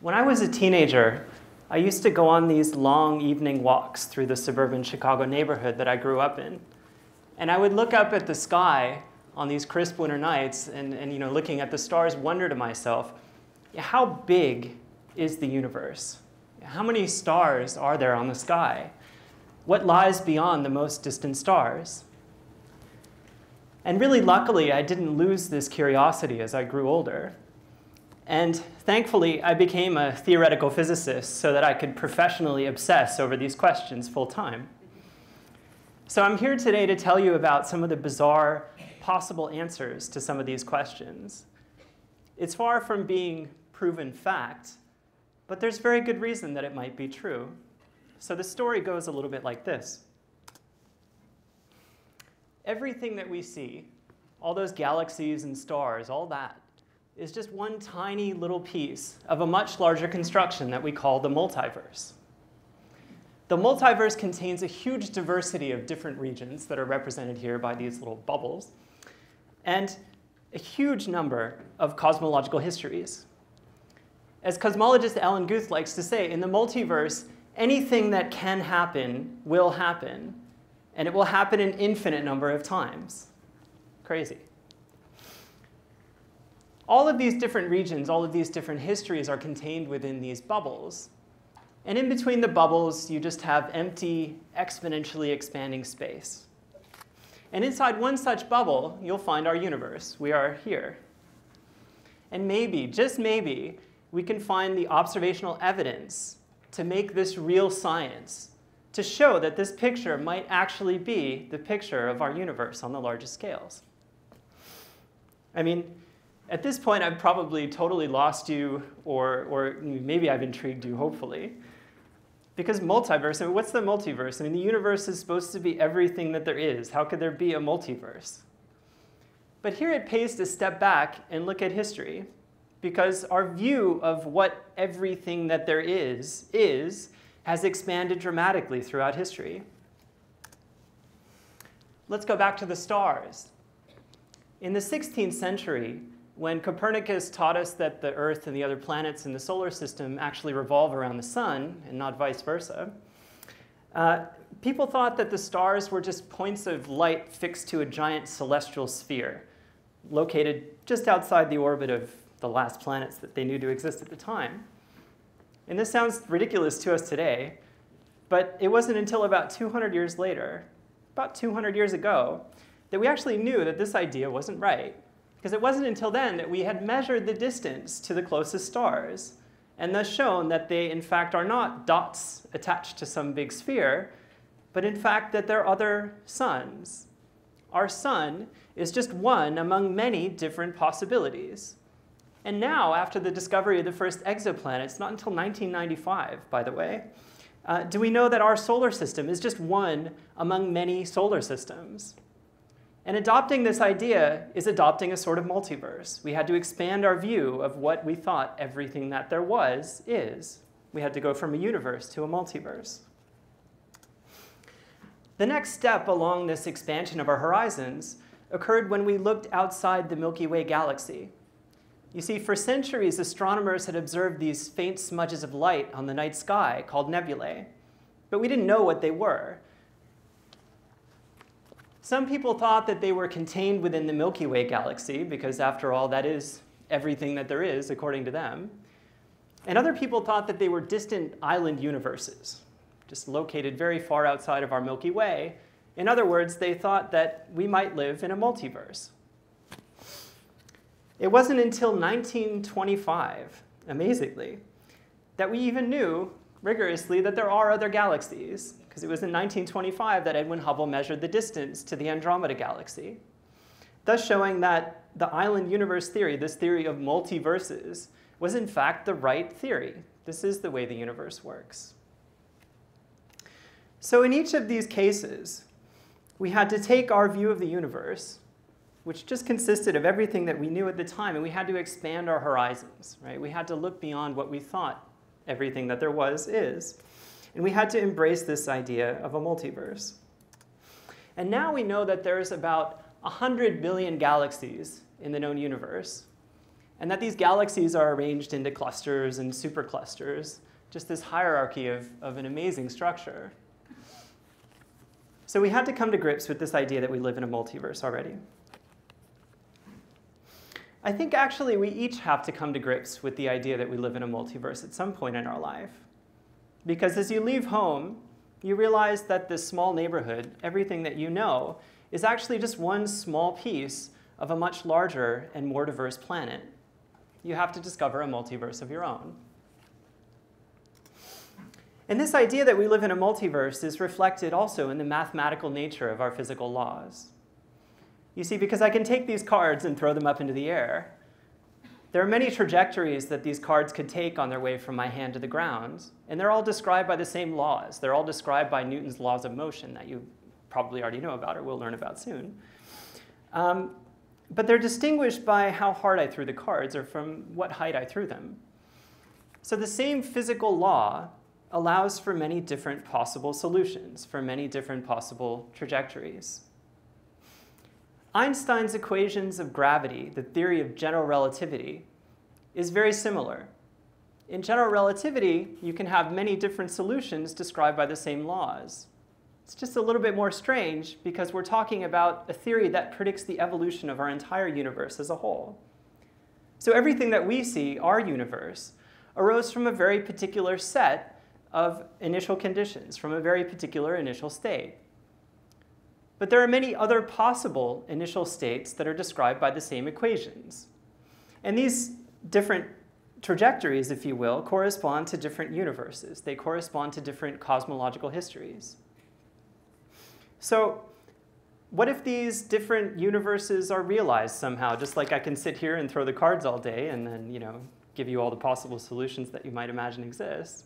When I was a teenager, I used to go on these long evening walks through the suburban Chicago neighborhood that I grew up in. And I would look up at the sky on these crisp winter nights and, and you know, looking at the stars, wonder to myself, how big is the universe? How many stars are there on the sky? What lies beyond the most distant stars? And really, luckily, I didn't lose this curiosity as I grew older. And thankfully, I became a theoretical physicist so that I could professionally obsess over these questions full time. So I'm here today to tell you about some of the bizarre possible answers to some of these questions. It's far from being proven fact, but there's very good reason that it might be true. So the story goes a little bit like this. Everything that we see, all those galaxies and stars, all that, is just one tiny little piece of a much larger construction that we call the multiverse. The multiverse contains a huge diversity of different regions that are represented here by these little bubbles, and a huge number of cosmological histories. As cosmologist Alan Guth likes to say, in the multiverse, anything that can happen will happen, and it will happen an infinite number of times. Crazy. All of these different regions, all of these different histories are contained within these bubbles. And in between the bubbles, you just have empty, exponentially expanding space. And inside one such bubble, you'll find our universe. We are here. And maybe, just maybe, we can find the observational evidence to make this real science, to show that this picture might actually be the picture of our universe on the largest scales. I mean, at this point, I've probably totally lost you, or, or maybe I've intrigued you, hopefully. Because multiverse, I mean, what's the multiverse? I mean, the universe is supposed to be everything that there is. How could there be a multiverse? But here it pays to step back and look at history, because our view of what everything that there is is has expanded dramatically throughout history. Let's go back to the stars. In the 16th century, when Copernicus taught us that the Earth and the other planets in the solar system actually revolve around the sun and not vice versa, uh, people thought that the stars were just points of light fixed to a giant celestial sphere located just outside the orbit of the last planets that they knew to exist at the time. And this sounds ridiculous to us today, but it wasn't until about 200 years later, about 200 years ago, that we actually knew that this idea wasn't right because it wasn't until then that we had measured the distance to the closest stars and thus shown that they, in fact, are not dots attached to some big sphere, but in fact that they're other suns. Our sun is just one among many different possibilities. And now, after the discovery of the first exoplanets, not until 1995, by the way, uh, do we know that our solar system is just one among many solar systems. And adopting this idea is adopting a sort of multiverse. We had to expand our view of what we thought everything that there was is. We had to go from a universe to a multiverse. The next step along this expansion of our horizons occurred when we looked outside the Milky Way galaxy. You see, for centuries, astronomers had observed these faint smudges of light on the night sky called nebulae, but we didn't know what they were. Some people thought that they were contained within the Milky Way galaxy, because after all, that is everything that there is, according to them. And other people thought that they were distant island universes, just located very far outside of our Milky Way. In other words, they thought that we might live in a multiverse. It wasn't until 1925, amazingly, that we even knew rigorously that there are other galaxies, because it was in 1925 that Edwin Hubble measured the distance to the Andromeda galaxy, thus showing that the island universe theory, this theory of multiverses, was in fact the right theory. This is the way the universe works. So in each of these cases, we had to take our view of the universe, which just consisted of everything that we knew at the time, and we had to expand our horizons, right? We had to look beyond what we thought everything that there was is. And we had to embrace this idea of a multiverse. And now we know that there's about 100 billion galaxies in the known universe. and that these galaxies are arranged into clusters and superclusters, just this hierarchy of, of an amazing structure. So we had to come to grips with this idea that we live in a multiverse already. I think actually we each have to come to grips with the idea that we live in a multiverse at some point in our life. Because as you leave home, you realize that this small neighborhood, everything that you know, is actually just one small piece of a much larger and more diverse planet. You have to discover a multiverse of your own. And this idea that we live in a multiverse is reflected also in the mathematical nature of our physical laws. You see, because I can take these cards and throw them up into the air, there are many trajectories that these cards could take on their way from my hand to the ground, and they're all described by the same laws. They're all described by Newton's laws of motion that you probably already know about or will learn about soon. Um, but they're distinguished by how hard I threw the cards or from what height I threw them. So the same physical law allows for many different possible solutions, for many different possible trajectories. Einstein's equations of gravity, the theory of general relativity, is very similar. In general relativity, you can have many different solutions described by the same laws. It's just a little bit more strange because we're talking about a theory that predicts the evolution of our entire universe as a whole. So everything that we see, our universe, arose from a very particular set of initial conditions, from a very particular initial state. But there are many other possible initial states that are described by the same equations. And these different trajectories, if you will, correspond to different universes. They correspond to different cosmological histories. So what if these different universes are realized somehow, just like I can sit here and throw the cards all day and then, you know, give you all the possible solutions that you might imagine exist?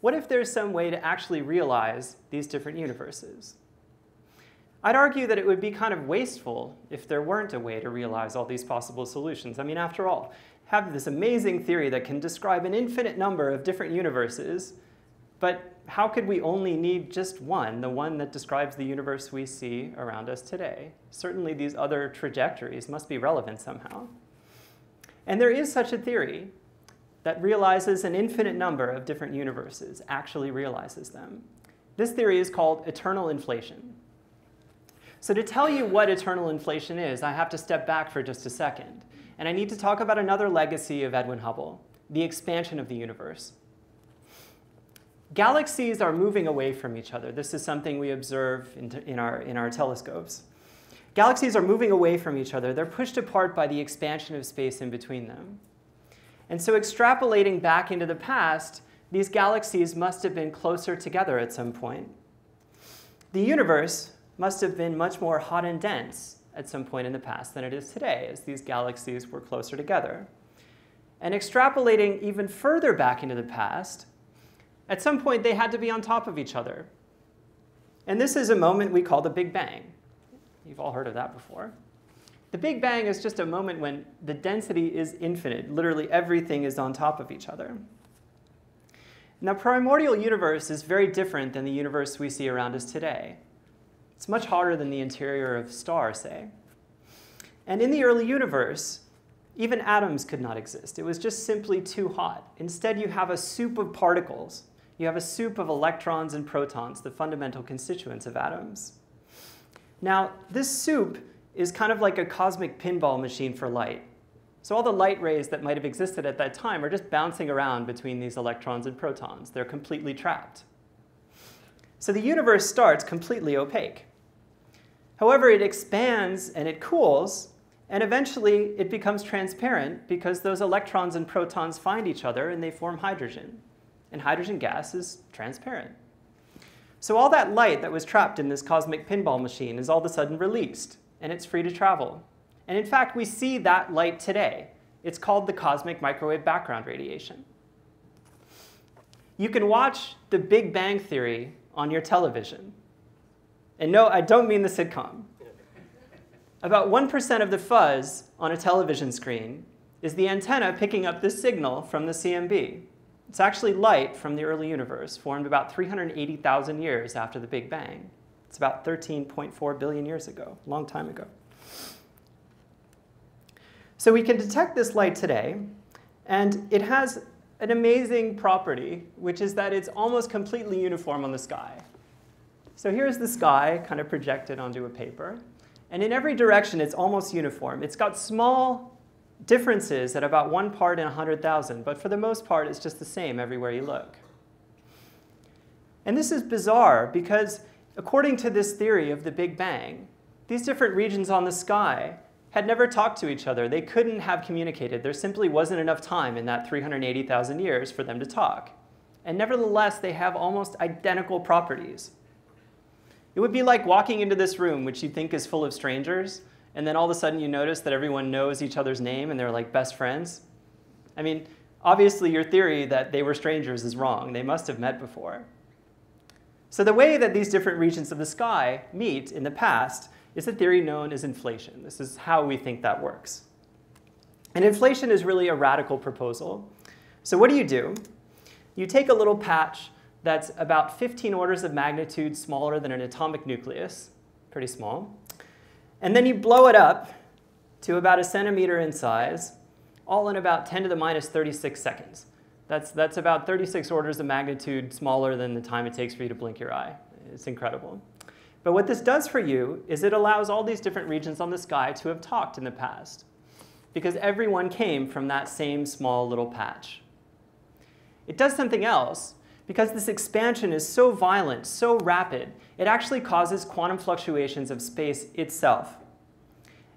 What if there's some way to actually realize these different universes? I'd argue that it would be kind of wasteful if there weren't a way to realize all these possible solutions. I mean, after all, have this amazing theory that can describe an infinite number of different universes, but how could we only need just one, the one that describes the universe we see around us today? Certainly these other trajectories must be relevant somehow. And there is such a theory that realizes an infinite number of different universes, actually realizes them. This theory is called eternal inflation. So to tell you what eternal inflation is, I have to step back for just a second. And I need to talk about another legacy of Edwin Hubble, the expansion of the universe. Galaxies are moving away from each other. This is something we observe in, our, in our telescopes. Galaxies are moving away from each other. They're pushed apart by the expansion of space in between them. And so extrapolating back into the past, these galaxies must have been closer together at some point. The universe, must have been much more hot and dense at some point in the past than it is today, as these galaxies were closer together. And extrapolating even further back into the past, at some point they had to be on top of each other. And this is a moment we call the Big Bang. You've all heard of that before. The Big Bang is just a moment when the density is infinite. Literally everything is on top of each other. Now, primordial universe is very different than the universe we see around us today. It's much harder than the interior of stars, say. And in the early universe, even atoms could not exist. It was just simply too hot. Instead, you have a soup of particles. You have a soup of electrons and protons, the fundamental constituents of atoms. Now, this soup is kind of like a cosmic pinball machine for light. So all the light rays that might have existed at that time are just bouncing around between these electrons and protons. They're completely trapped. So the universe starts completely opaque. However, it expands and it cools, and eventually it becomes transparent because those electrons and protons find each other and they form hydrogen. And hydrogen gas is transparent. So all that light that was trapped in this cosmic pinball machine is all of a sudden released, and it's free to travel. And in fact, we see that light today. It's called the cosmic microwave background radiation. You can watch The Big Bang Theory on your television. And no, I don't mean the sitcom. About 1% of the fuzz on a television screen is the antenna picking up this signal from the CMB. It's actually light from the early universe, formed about 380,000 years after the Big Bang. It's about 13.4 billion years ago, a long time ago. So we can detect this light today, and it has an amazing property, which is that it's almost completely uniform on the sky. So here's the sky kind of projected onto a paper. And in every direction, it's almost uniform. It's got small differences at about one part in 100,000, but for the most part, it's just the same everywhere you look. And this is bizarre because according to this theory of the Big Bang, these different regions on the sky had never talked to each other. They couldn't have communicated. There simply wasn't enough time in that 380,000 years for them to talk. And nevertheless, they have almost identical properties. It would be like walking into this room, which you think is full of strangers, and then all of a sudden you notice that everyone knows each other's name and they're like best friends. I mean, obviously your theory that they were strangers is wrong. They must have met before. So the way that these different regions of the sky meet in the past is a theory known as inflation. This is how we think that works. And inflation is really a radical proposal. So what do you do? You take a little patch that's about 15 orders of magnitude smaller than an atomic nucleus, pretty small. And then you blow it up to about a centimeter in size, all in about 10 to the minus 36 seconds. That's, that's about 36 orders of magnitude smaller than the time it takes for you to blink your eye. It's incredible. But what this does for you is it allows all these different regions on the sky to have talked in the past, because everyone came from that same small little patch. It does something else, because this expansion is so violent, so rapid, it actually causes quantum fluctuations of space itself.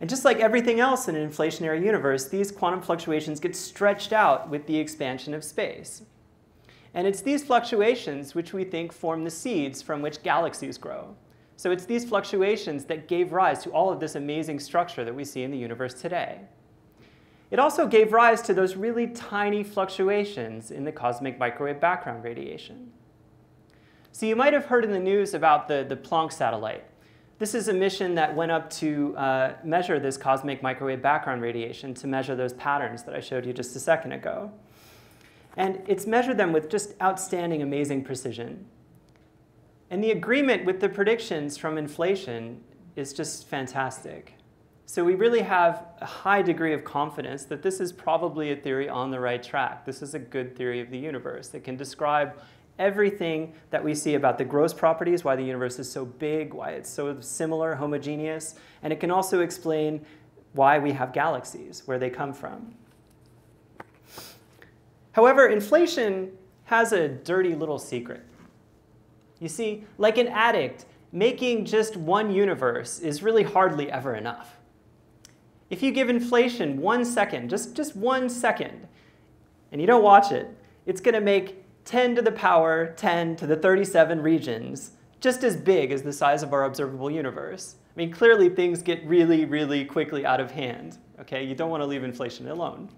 And just like everything else in an inflationary universe, these quantum fluctuations get stretched out with the expansion of space. And it's these fluctuations which we think form the seeds from which galaxies grow. So it's these fluctuations that gave rise to all of this amazing structure that we see in the universe today. It also gave rise to those really tiny fluctuations in the cosmic microwave background radiation. So you might have heard in the news about the, the Planck satellite. This is a mission that went up to uh, measure this cosmic microwave background radiation to measure those patterns that I showed you just a second ago. And it's measured them with just outstanding, amazing precision. And the agreement with the predictions from inflation is just fantastic. So we really have a high degree of confidence that this is probably a theory on the right track. This is a good theory of the universe that can describe everything that we see about the gross properties, why the universe is so big, why it's so similar, homogeneous, and it can also explain why we have galaxies, where they come from. However, inflation has a dirty little secret. You see, like an addict, making just one universe is really hardly ever enough. If you give inflation one second, just, just one second, and you don't watch it, it's going to make 10 to the power 10 to the 37 regions, just as big as the size of our observable universe. I mean, clearly things get really, really quickly out of hand. Okay, you don't want to leave inflation alone.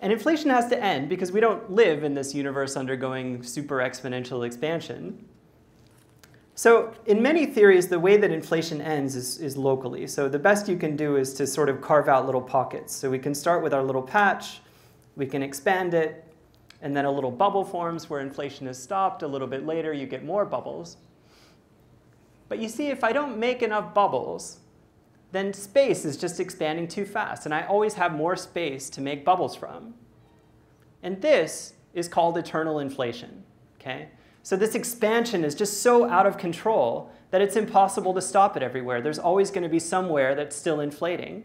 And inflation has to end because we don't live in this universe undergoing super exponential expansion. So in many theories, the way that inflation ends is, is locally. So the best you can do is to sort of carve out little pockets. So we can start with our little patch, we can expand it, and then a little bubble forms where inflation is stopped. A little bit later, you get more bubbles. But you see, if I don't make enough bubbles, then space is just expanding too fast, and I always have more space to make bubbles from. And this is called eternal inflation, okay? So this expansion is just so out of control that it's impossible to stop it everywhere. There's always going to be somewhere that's still inflating.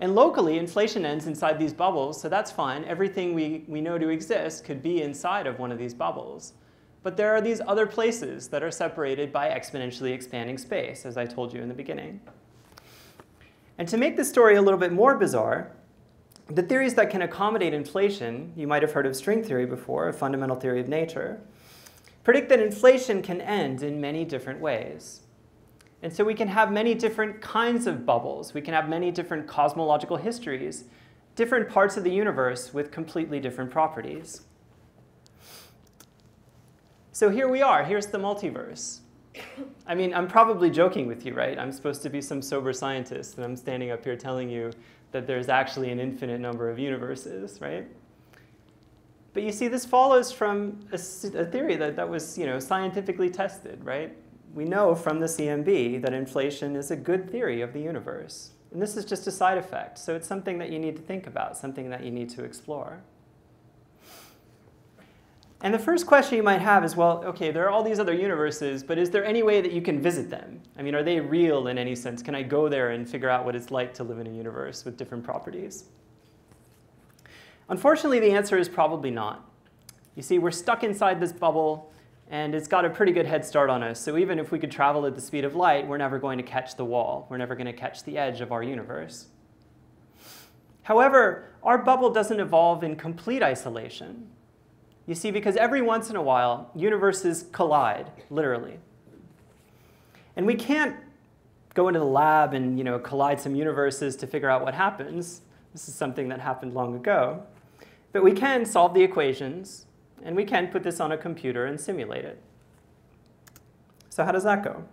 And locally, inflation ends inside these bubbles, so that's fine. Everything we, we know to exist could be inside of one of these bubbles. But there are these other places that are separated by exponentially expanding space, as I told you in the beginning. And to make the story a little bit more bizarre, the theories that can accommodate inflation, you might have heard of string theory before, a fundamental theory of nature, predict that inflation can end in many different ways. And so we can have many different kinds of bubbles. We can have many different cosmological histories, different parts of the universe with completely different properties. So here we are. Here's the multiverse. I mean, I'm probably joking with you, right? I'm supposed to be some sober scientist, and I'm standing up here telling you that there's actually an infinite number of universes, right? But you see, this follows from a, a, theory that, that was you know, scientifically tested, right? We know from the CMB that inflation is a good theory of the universe. And this is just a side effect. So it's something that you need to think about, something that you need to explore. And the first question you might have is well, okay, there are all these other universes, but is there any way that you can visit them? I mean, are they real in any sense? Can I go there and figure out what it's like to live in a universe with different properties? Unfortunately, the answer is probably not. You see, we're stuck inside this bubble, and it's got a pretty good head start on us. So even if we could travel at the speed of light, we're never going to catch the wall. We're never going to catch the edge of our universe. However, our bubble doesn't evolve in complete isolation. You see, because every once in a while, universes collide, literally. And we can't go into the lab and you know, collide some universes to figure out what happens. This is something that happened long ago. But we can solve the equations, and we can put this on a computer and simulate it. So how does that go?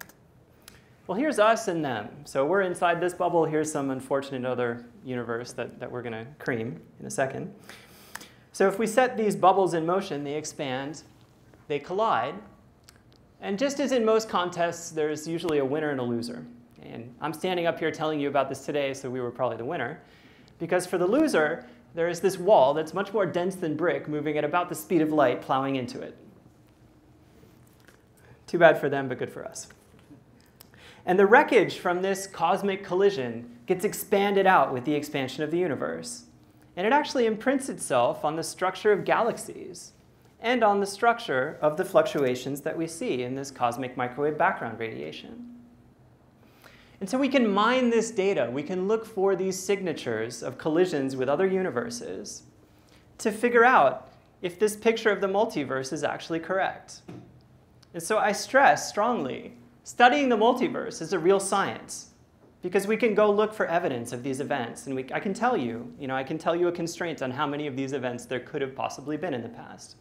Well, here's us and them. So we're inside this bubble. Here's some unfortunate other universe that, that we're going to cream in a second. So if we set these bubbles in motion, they expand, they collide. And just as in most contests, there's usually a winner and a loser. And I'm standing up here telling you about this today, so we were probably the winner. Because for the loser, there is this wall that's much more dense than brick, moving at about the speed of light, plowing into it. Too bad for them, but good for us. And the wreckage from this cosmic collision gets expanded out with the expansion of the universe. And it actually imprints itself on the structure of galaxies and on the structure of the fluctuations that we see in this cosmic microwave background radiation. And so we can mine this data. We can look for these signatures of collisions with other universes to figure out if this picture of the multiverse is actually correct. And so I stress strongly, studying the multiverse is a real science because we can go look for evidence of these events. And we, I can tell you, you know, I can tell you a constraint on how many of these events there could have possibly been in the past.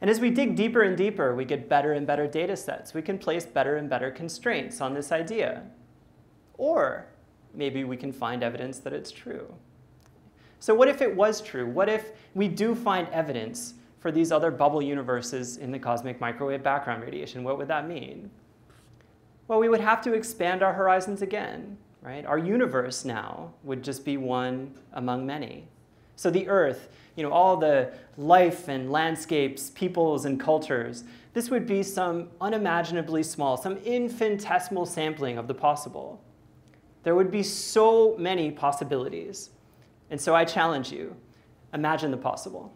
And as we dig deeper and deeper, we get better and better data sets. We can place better and better constraints on this idea. Or maybe we can find evidence that it's true. So what if it was true? What if we do find evidence for these other bubble universes in the cosmic microwave background radiation? What would that mean? Well, we would have to expand our horizons again, right? Our universe now would just be one among many. So the Earth, you know, all the life and landscapes, peoples and cultures, this would be some unimaginably small, some infinitesimal sampling of the possible. There would be so many possibilities. And so I challenge you, imagine the possible.